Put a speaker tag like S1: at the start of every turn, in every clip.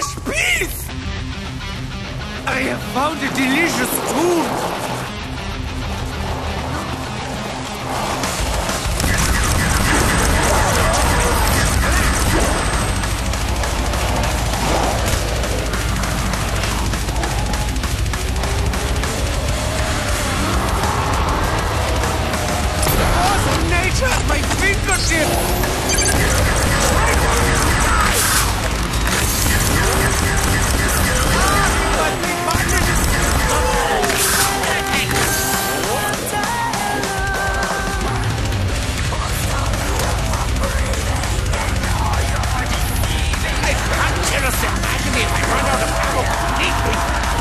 S1: fresh peace! I have found a delicious tool! Awesome nature at my fingertips! If I run out of ammo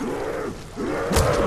S1: Yeah.